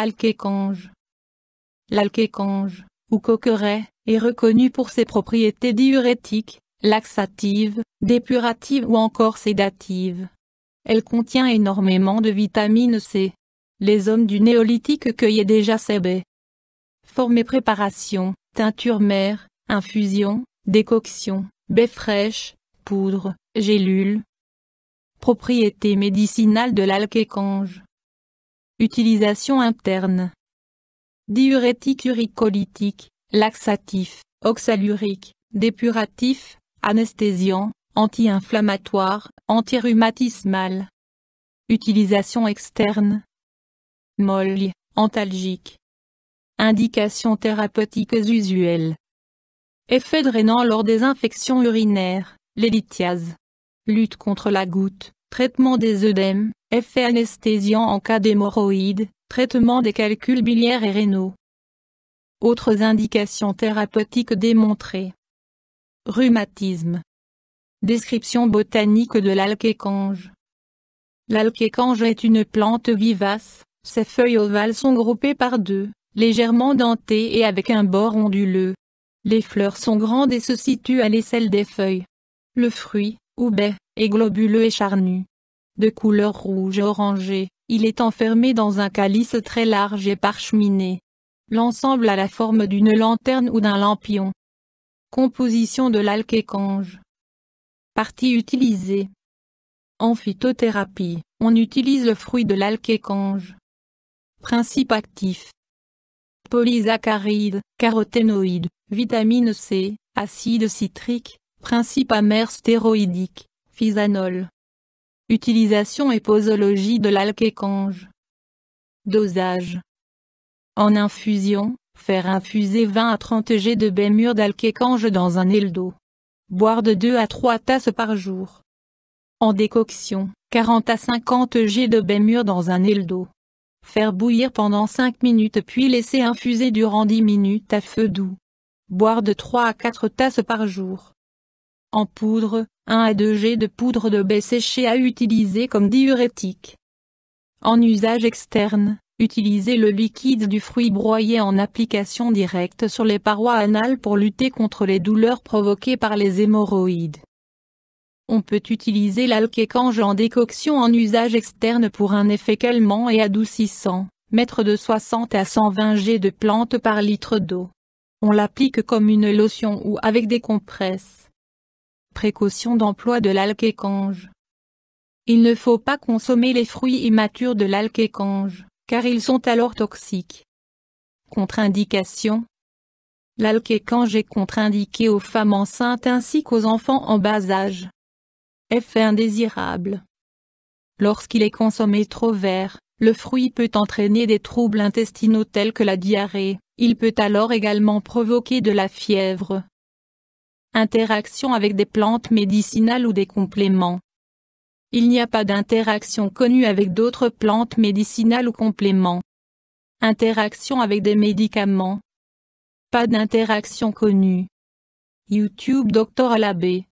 Alkécange. L'alkécange, ou coqueret, est reconnu pour ses propriétés diurétiques, laxatives, dépuratives ou encore sédatives. Elle contient énormément de vitamine C. Les hommes du néolithique cueillaient déjà ces baies. Forme et préparation, teinture mère, infusion, décoction, baies fraîches, poudre, gélules. Propriétés médicinales de l'alkécange. Utilisation interne. Diurétique uricolytique, laxatif, oxalurique, dépuratif, anesthésiant, anti-inflammatoire, antirhumatismal. Utilisation externe. Molle, antalgique. Indications thérapeutiques usuelles. Effet drainant lors des infections urinaires, l'élithiase. Lutte contre la goutte, traitement des œdèmes, effet anesthésiant en cas d'hémorroïdes, traitement des calculs biliaires et rénaux. Autres indications thérapeutiques démontrées. Rhumatisme. Description botanique de l'alkécange. L'alkécange est une plante vivace, ses feuilles ovales sont groupées par deux, légèrement dentées et avec un bord onduleux. Les fleurs sont grandes et se situent à l'aisselle des feuilles. Le fruit, ou baie, est globuleux et charnu. De couleur rouge orangée, il est enfermé dans un calice très large et parcheminé. L'ensemble a la forme d'une lanterne ou d'un lampion. Composition de l'alkécange. Partie utilisée. En phytothérapie, on utilise le fruit de l'alkécange. Principe actif. Polysaccharides, caroténoïdes, vitamine C, acide citrique, principe amer stéroïdique, physanol. Utilisation et posologie de l'alkécange. Dosage. En infusion, faire infuser 20 à 30 g de bémure d'alkécange dans un aile d'eau. Boire de 2 à 3 tasses par jour. En décoction, 40 à 50 g de bémure dans un aile d'eau. Faire bouillir pendant 5 minutes puis laisser infuser durant 10 minutes à feu doux. Boire de 3 à 4 tasses par jour. En poudre, 1 à 2 g de poudre de baie séchée à utiliser comme diurétique. En usage externe, utilisez le liquide du fruit broyé en application directe sur les parois anales pour lutter contre les douleurs provoquées par les hémorroïdes. On peut utiliser l'alkécange en décoction en usage externe pour un effet calmant et adoucissant, mettre de 60 à 120 g de plantes par litre d'eau. On l'applique comme une lotion ou avec des compresses. Précaution d'emploi de l'alkécange. Il ne faut pas consommer les fruits immatures de l'alkécange, car ils sont alors toxiques. Contre-indication. L'alkécange est contre-indiqué aux femmes enceintes ainsi qu'aux enfants en bas âge. Effet indésirable. Lorsqu'il est consommé trop vert, le fruit peut entraîner des troubles intestinaux tels que la diarrhée, il peut alors également provoquer de la fièvre, Interaction avec des plantes médicinales ou des compléments. Il n'y a pas d'interaction connue avec d'autres plantes médicinales ou compléments. Interaction avec des médicaments. Pas d'interaction connue. YouTube Dr Alabé